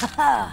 yeah.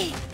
Okay.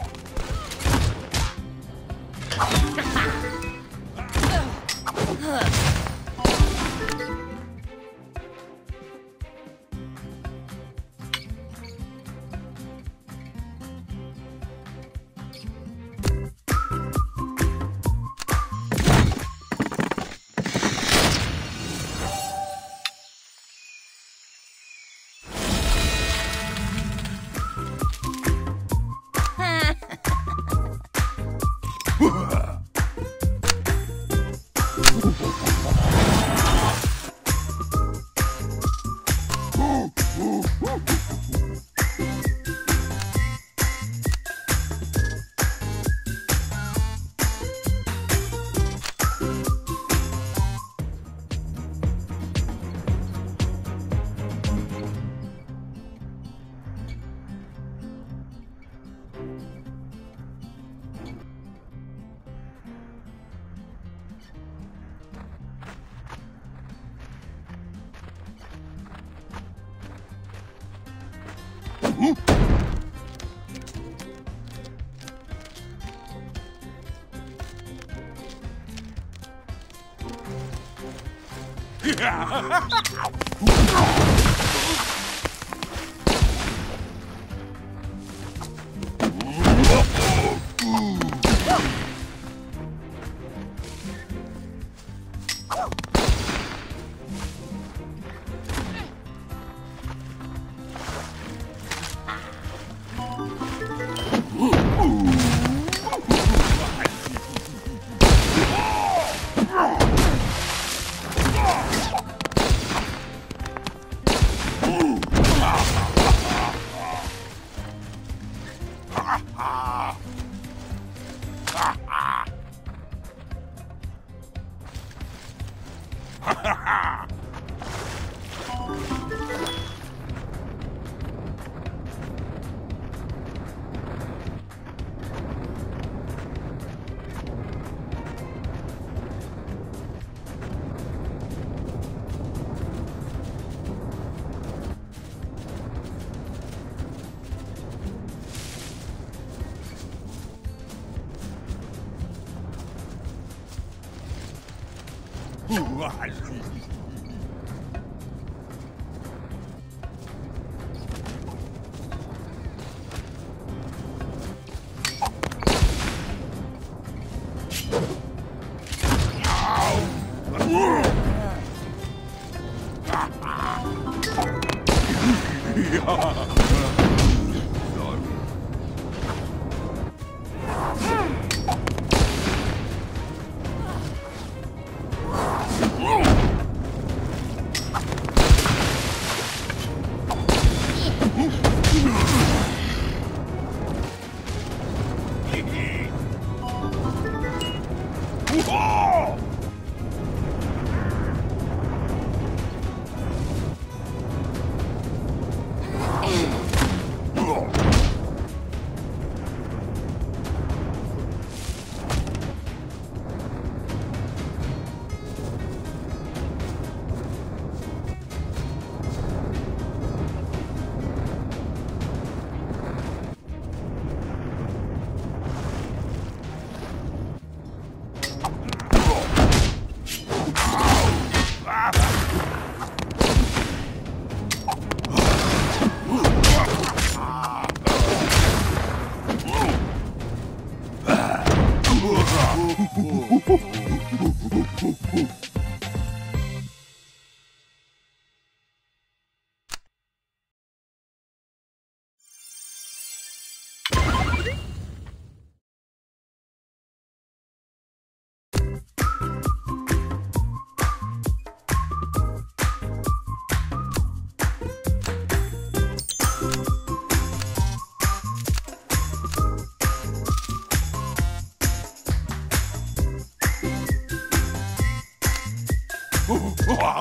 Yeah. Yeah. うわ。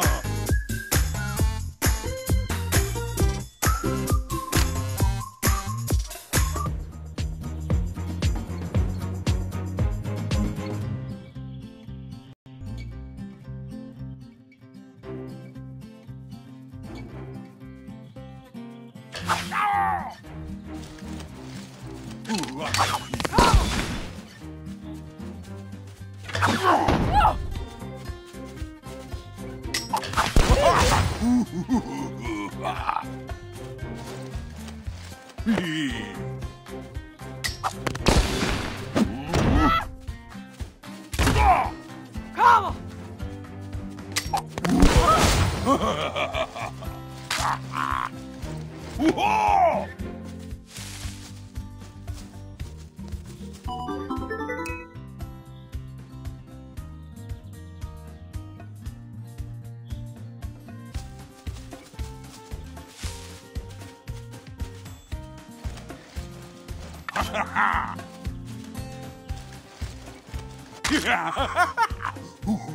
Yeah. Ooh,